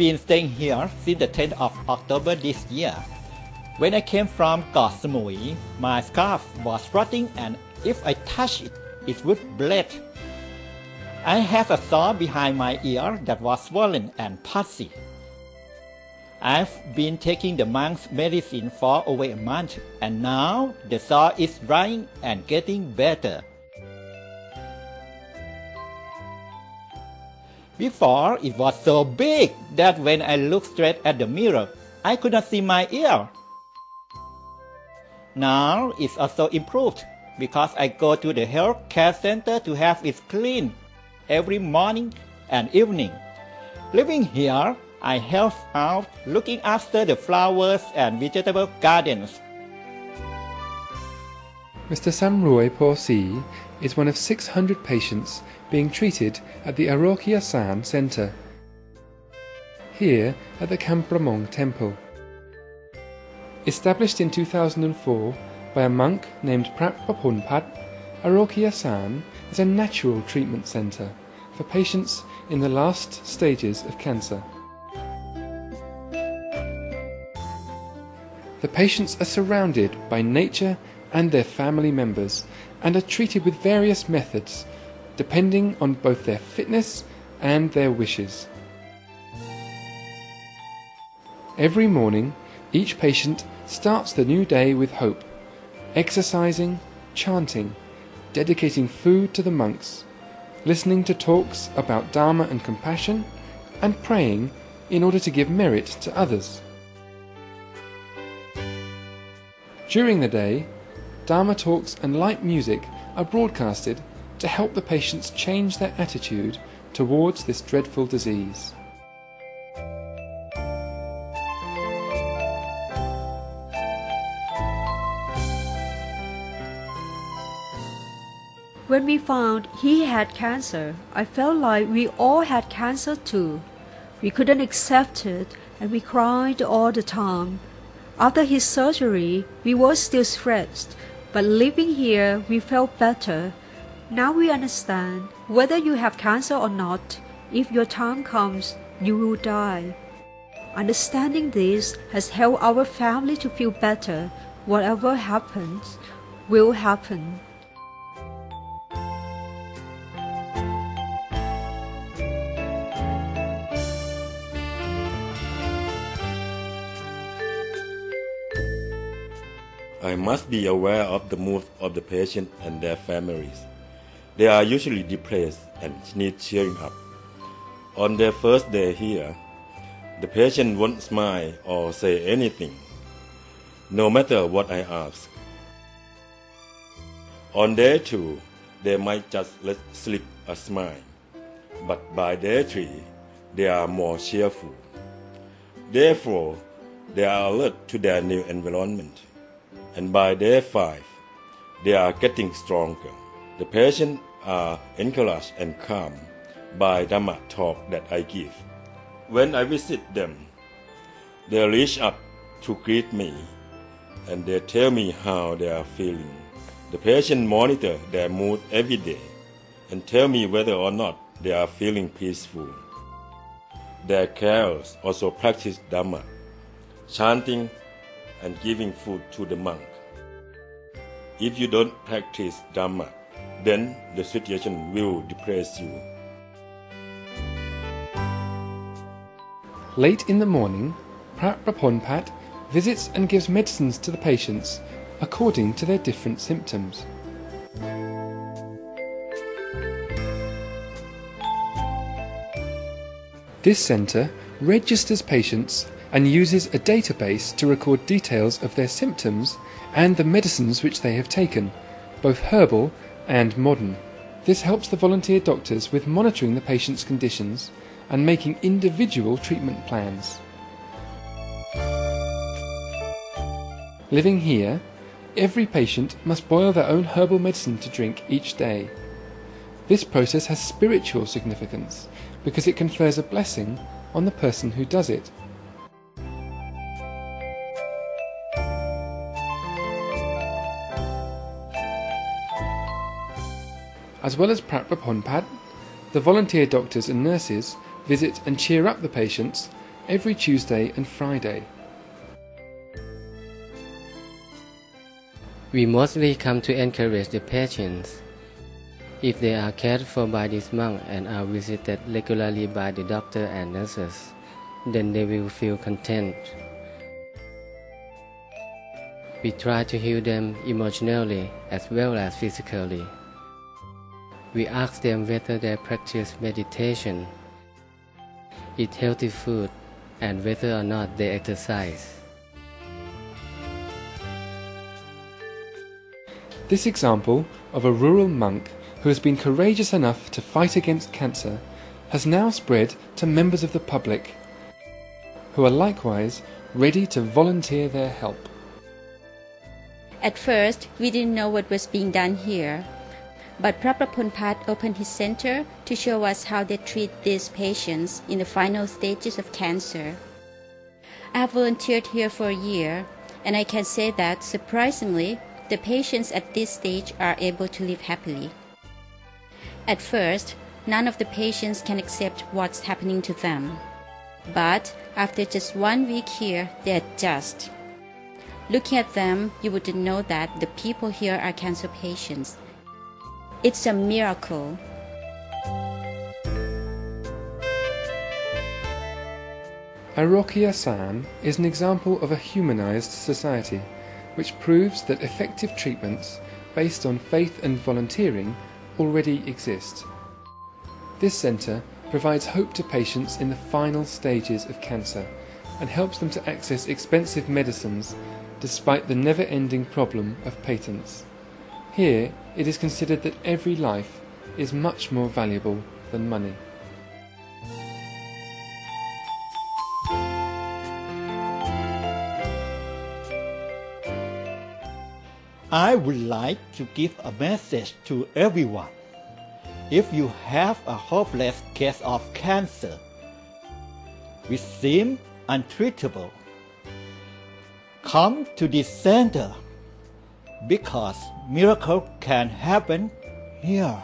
I've been staying here since the 10th of October this year. When I came from Koh my scarf was rotting and if I touched it, it would bleed. I have a sore behind my ear that was swollen and pussy. I've been taking the monk's medicine for over a month and now the sore is drying and getting better. Before it was so big that when I looked straight at the mirror, I could not see my ear. Now it's also improved because I go to the health care center to have it cleaned every morning and evening. Living here, I help out looking after the flowers and vegetable gardens. Mr. Samroy Porsi is one of 600 patients being treated at the Arokia San Center, here at the Kampramong Temple. Established in 2004 by a monk named Prat Papunpat, Arokia San is a natural treatment center for patients in the last stages of cancer. The patients are surrounded by nature and their family members and are treated with various methods depending on both their fitness and their wishes. Every morning, each patient starts the new day with hope, exercising, chanting, dedicating food to the monks, listening to talks about Dharma and compassion, and praying in order to give merit to others. During the day, Dharma talks and light music are broadcasted to help the patients change their attitude towards this dreadful disease. When we found he had cancer, I felt like we all had cancer too. We couldn't accept it and we cried all the time. After his surgery, we were still stressed, but living here, we felt better. Now we understand whether you have cancer or not, if your time comes, you will die. Understanding this has helped our family to feel better. Whatever happens, will happen. I must be aware of the mood of the patient and their families. They are usually depressed and need cheering up. On their first day here, the patient won't smile or say anything, no matter what I ask. On day two, they might just let slip a smile, but by day three, they are more cheerful. Therefore, they are alert to their new environment and by day five, they are getting stronger. The patients are encouraged and calm by Dhamma talk that I give. When I visit them, they reach up to greet me and they tell me how they are feeling. The patient monitor their mood every day and tell me whether or not they are feeling peaceful. Their carers also practice Dhamma, chanting and giving food to the monk. If you don't practice Dhamma, then the situation will depress you. Late in the morning, Prat Praponpat visits and gives medicines to the patients according to their different symptoms. This centre registers patients and uses a database to record details of their symptoms and the medicines which they have taken, both herbal and modern. This helps the volunteer doctors with monitoring the patient's conditions and making individual treatment plans. Living here, every patient must boil their own herbal medicine to drink each day. This process has spiritual significance because it confers a blessing on the person who does it. As well as Prat the volunteer doctors and nurses visit and cheer up the patients every Tuesday and Friday. We mostly come to encourage the patients. If they are cared for by this monk and are visited regularly by the doctor and nurses, then they will feel content. We try to heal them emotionally as well as physically. We ask them whether they practice meditation, eat healthy food, and whether or not they exercise. This example of a rural monk who has been courageous enough to fight against cancer has now spread to members of the public who are likewise ready to volunteer their help. At first, we didn't know what was being done here, but Praprapunpat opened his center to show us how they treat these patients in the final stages of cancer. I have volunteered here for a year, and I can say that surprisingly, the patients at this stage are able to live happily. At first, none of the patients can accept what's happening to them. But after just one week here, they adjust. Looking at them, you wouldn't know that the people here are cancer patients. It's a miracle. Arokia San is an example of a humanized society which proves that effective treatments based on faith and volunteering already exist. This centre provides hope to patients in the final stages of cancer and helps them to access expensive medicines despite the never ending problem of patents. Here, it is considered that every life is much more valuable than money. I would like to give a message to everyone. If you have a hopeless case of cancer, which seems untreatable, come to this center because miracle can happen here.